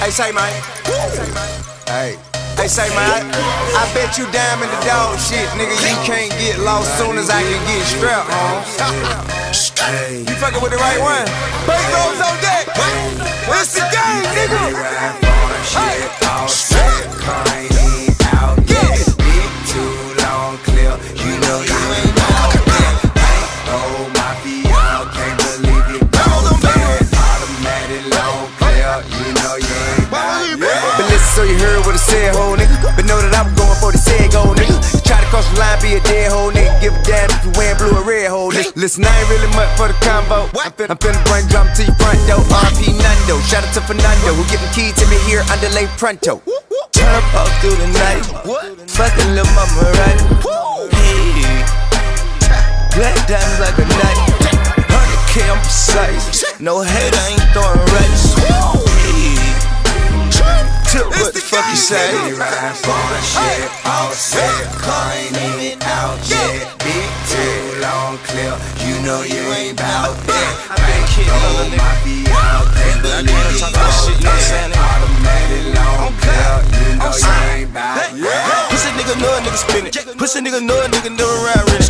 Hey, say, man. Hey. Hey, say, man, I, I bet you in the dog shit, nigga. You can't get lost soon as I can get strapped, home. Hey. You fucking with the right one. Big goes on deck. It's the game, nigga. Hey. So you heard what I said, ho nigga. But know that I'm going for the said go nigga. You try to cross the line, be a dead hoe nigga. Give a damn if you wearing blue or red hoe nigga. Listen, I ain't really much for the combo. I'm finna, I'm finna bring drum to your front door. RP Nando, shout out to Fernando who give the key to me here underlay pronto. Turn up all through the night. Fucking little mama right. Hey. Black diamonds like a knife. 100k I'm precise. No hate, I ain't throwing rights. Tip what the fuck you say? For shit, all set, car ain't even out yet. Big too long, clear, you know you ain't bout that. Bank roll my VR, can't believe it. Automatic long, clear, you know you ain't bout that. Pussy nigga know a nigga spin it. Pussy nigga know a nigga know around rich.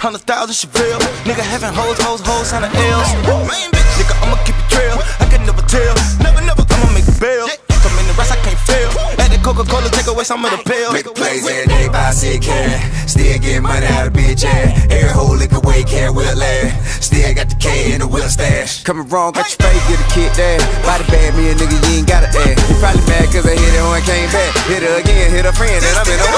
Hundred thousand Chevelle. Nigga having hoes, hoes, hoes the L's. Nigga, I'ma keep it trail. Some of the pills. Make plays every day by sick cat. Still get money out of bitch ass. Every whole lick away, cat will last. Still got the K in the wheel stash. Coming wrong, got your face, get a kid there. Body bad, me a nigga, you ain't got it there. You probably mad cause I hit it when I came back. Hit her again, hit her friend, and I'm in a